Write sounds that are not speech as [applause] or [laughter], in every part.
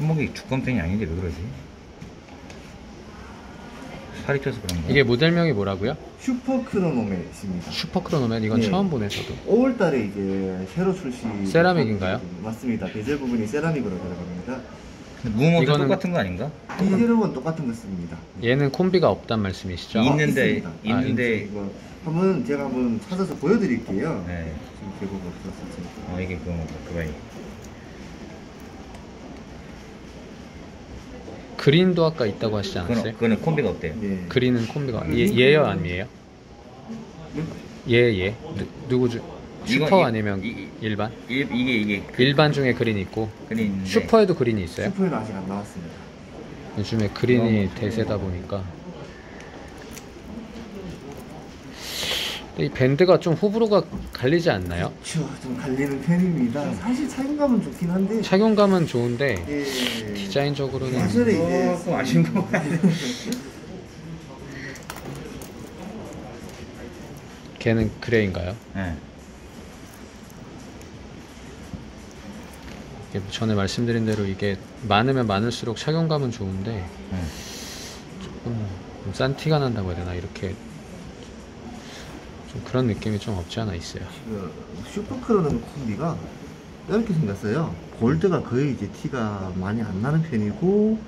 손목이 주검탱이 아닌데 왜 그러지? 살이 쪄서 그런가? 이게 모델명이 뭐라고요? 슈퍼 크로노맷입니다. 슈퍼 크로노맷 이건 네. 처음 보네 저도 5월달에 이제 새로 출시. 세라믹인가요? 맞습니다. 베젤 부분이 세라믹으로 들어갑니다. 근데 무브먼트도 이거는- 똑같은 거 아닌가? 이제로는 똑같은 거 씁니다. 얘는 콤비가 없단 말씀이시죠? 이- 있는데, 있습니다. 있는데. 이거 한번 제가 한번 찾아서 보여드릴게요. 네. 지금 재고 없어서 지금. 아 이게 그거 그바 그린도 아까 있다고 하시지 않았어요? 그거는 그거는 콤비가 없대요. 네. 그린은 콤비가 얘, 얘요 아니에요? 얘 얘. 누, 누구죠? 이거- 슈퍼 이- 아니면 이- 일반? 이, 이게 이게 그 일반 중에 그린이 있고 그린 있는데 슈퍼에도 그린이 있어요? 슈퍼에는 아직 안 나왔습니다. 요즘에 그린이 어, 대세다 보니까 근데 이 밴드가 좀 호불호가 갈리지 않나요? 그렇죠. 좀 갈리는 편입니다. 사실 착용감은 좋긴 한데. 착용감은 좋은데 예. 디자인적으로는 예전에 이제 조금 아쉬운 거 같아요. [laughs] 걔는 그레이인가요? 네. 전에 말씀드린 대로 이게 많으면 많을수록 착용감은 좋은데 네. 조금 좀싼 티가 난다고 해야 되나 이렇게 좀 그런 느낌이 좀 없지 않아 있어요. 그 슈퍼크로는 콤비가 이렇게 생겼어요. 골드가 거의 이제 티가 많이 안 나는 편이고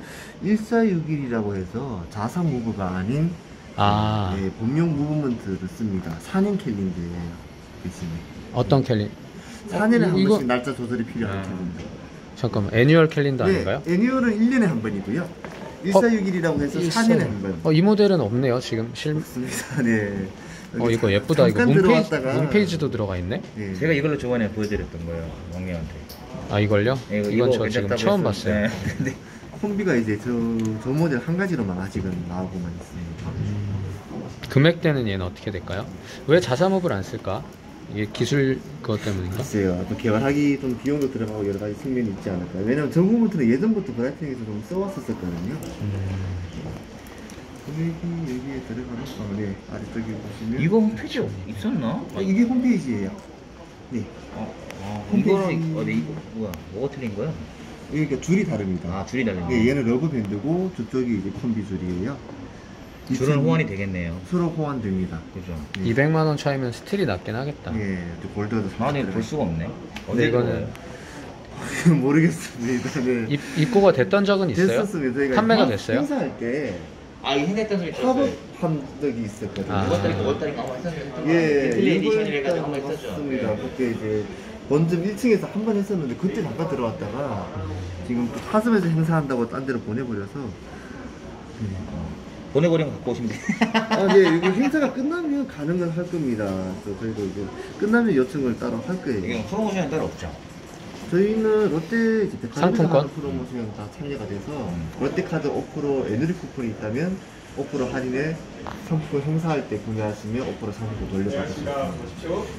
1461이라고 해서 자사 무브가 아닌 아 예, 본명 무브먼트를 씁니다. 4년 캘린더예요. 대신에 어떤 캘린? 4년에 한 이거- 번씩 날짜 조절이 필요한 아. 캘린더. 잠깐만 애니얼 캘린더 아닌가요? 네, 애니얼은 1년에 한 번이고요. 1461이라고 해서 4년에 한 번. 어, 이 모델은 없네요 지금 실. 맞습니다. [laughs] 네. 어 이거 예쁘다 이거 문페이지, 들어왔다가- 문페이지도 들어가 있네. 네. 제가 이걸로 저번에 보여드렸던 거예요, 왕님한테. 아 이걸요? 네, 이거- 이건 이거 저 지금 처음 봤어요. 네. 근데 [laughs] 콤비가 이제 저, 저 모델 한 가지로만 아직은 나오고만 있습니다. 금액대는 얘는 어떻게 될까요? 왜 자사몹을 안 쓸까? 이게 기술 그것 때문인가? 글쎄요. 또 개발하기 좀 비용도 들어가고 여러 가지 측면이 있지 않을까요? 왜냐면 전구부터는 예전부터 브라이틀링에서 좀 써왔었거든요. 금액이 여기에 들어가는 거, 네. 아래쪽에 보시면. 이거 홈페이지 있었나? 아, 이게 홈페이지예요. 네. 어, 어, 홈페이지. 이거랑 어디 이거 뭐야? 뭐가 틀린 거야? 그러니까 줄이 다릅니다. 아 줄이 다르네. 예, 얘는 rubber band고 저쪽이 이제 콤비 줄이에요. 줄은 호환이 되겠네요. 서로 호환됩니다. 그죠? 네. 200만 원 차이면 스틸이 낫긴 하겠다. 예, 또 골드도 아니 볼 수가 없네. 근데 이거는 거예요? [laughs] 모르겠습니다. 네. 입, 입고가 됐던 적은 있어요? 됐었습니다. 판매가 행- 됐어요? 행사할 때 아 이거 생각했던 소리 팝업한 적이 있었거든요. 아. 5월달인가 5월달인가 한번 했었는데 예, 벤틀리 에디션이라 해가지고 한번 했었죠. 맞습니다. 그때 이제 원점 1층에서 한 번 했었는데 그때 잠깐 들어왔다가 지금 또 사슴에서 행사한다고 딴 데로 보내버려서 보내버리면 갖고 오시면 돼. 아, 네, 여기 행사가 끝나면 가능은 할 겁니다. 그래서 저희도 이제 끝나면 요청을 따로 할 거예요. 이게 프로모션은 따로 없죠. 저희는 롯데 상품권? 프로모션 다 참여가 돼서 음. 롯데카드 5% 에너지 쿠폰이 있다면 5% 할인에 상품권 행사할 때 구매하시면 5% 상품권 돌려받을 수 있습니다.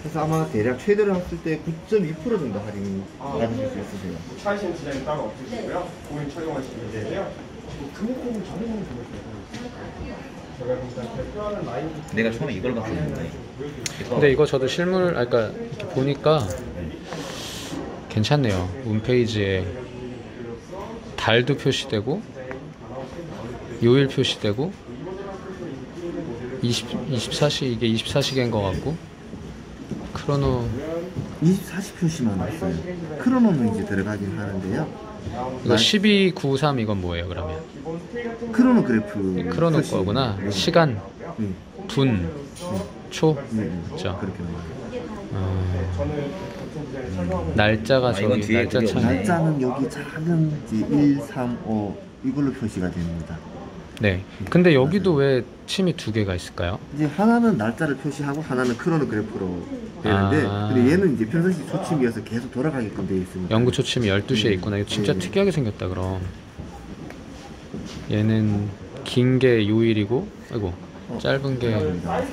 그래서 아마 대략 최대로 했을 때 9.2% 정도 할인 받으실 수 있으세요. 차이신 진행이 따로 없으시고요. 고인 착용하시면 되세요. 금액은 정해놓은 금액이에요. 제가 일단 대표하는 라인 내가 처음에 이걸 봤었는데. 근데 이거 저도 실물, 아, 그러니까 보니까 괜찮네요. 홈페이지에 달도 표시되고 요일 표시되고 20, 24시 이게 24시계인 것 같고 크로노 24시 표시만 없어요. 크로노는 이제 들어가긴 하는데요. 이거 1293 이건 뭐예요 그러면? 크로노 그래프 크로노 표시. 거구나. 네. 시간, 네. 분, 초. 네, 네. 그렇죠. 그렇게 나와요. 어, 날짜가 아, 저기 뒤에 날짜. 없네. 날짜는 여기 작은 이제 1, 3, 5 이걸로 표시가 됩니다. 네. 근데 여기도 왜 침이 두 개가 있을까요? 이제 하나는 날짜를 표시하고 하나는 크로노 그래프로 되는데 아. 근데 얘는 이제 평상시 초침이어서 계속 돌아가게끔 되어 있습니다. 연구 초침이 12시에 음. 있구나. 이거 진짜 음. 특이하게 생겼다 그럼. 얘는 긴 게 요일이고 아이고 어. 짧은 게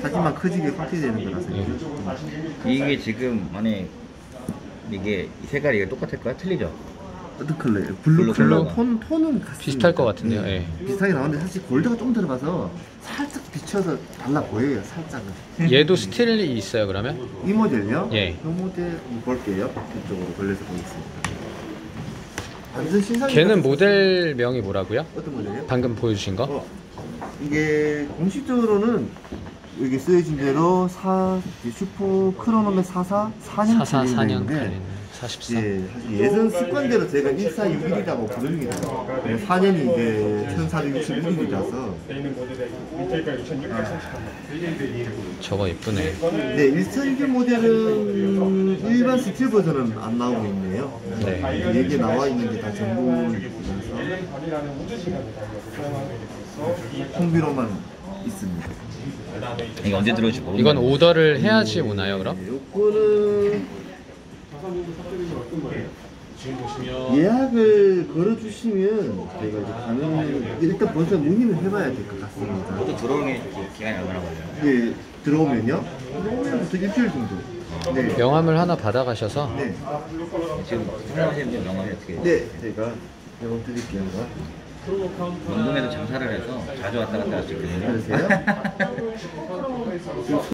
사진만 커지게 확대되는 거라서 예. 이게 지금 안에 이게 이 색깔이 이게 똑같을 거야? 틀리죠? 어떤 컬러예요? 블루 블루 컬러 컬러가. 톤, 톤은 같습니다. 비슷할 것 같은데요, 예. 비슷하게 나오는데 사실 골드가 좀 들어가서 살짝 비춰서 달라 보여요 살짝은 얘도 스틸이 있어요 그러면? 이 모델요? 예. 이 모델 한번 볼게요 이쪽으로 돌려서 보겠습니다 완전 신상. 걔는 모델명이 뭐라고요? 어떤 모델이요? 방금 보여주신 거? 어, 이게 공식적으로는 여기 쓰여진 대로 사 슈퍼 크로노메 44 4년 44 4년 달리는데 달리는 44. 예, 사실 예전 습관대로 제가 1461이라고 부릅니다. 4년이 이제 1461이라서 돼 있는 모델에 리테일가 2,633만 저거 예쁘네. 네, 2001 모델은 일반 스틸 버전은 안 나오고 있네요. 네. 여기 나와 있는 게 다 전부라서 반이라는 우주 시간을 달려서 사용하는 게 있어. 홍비로만 있습니다. 이게 언제 들어올지 모르는 이건 오더를 해야지 오나요, 그럼? 네, 요거는 예약을 걸어주시면 저희가 이제 가능 일단 먼저 문의를 해봐야 될 것 같습니다. 모두 들어오는 기간이 얼마나 걸려요? 예, 들어오면요. 들어오면부터 일주일 정도. 네. 명함을 하나 받아가셔서 네. 지금 분 영업이 어떻게 돼요? 네, 제가 영업 드릴게요. 명동에도 장사를 해서 자주 왔다 갔다 할 수 있거든요. 그러세요? [laughs]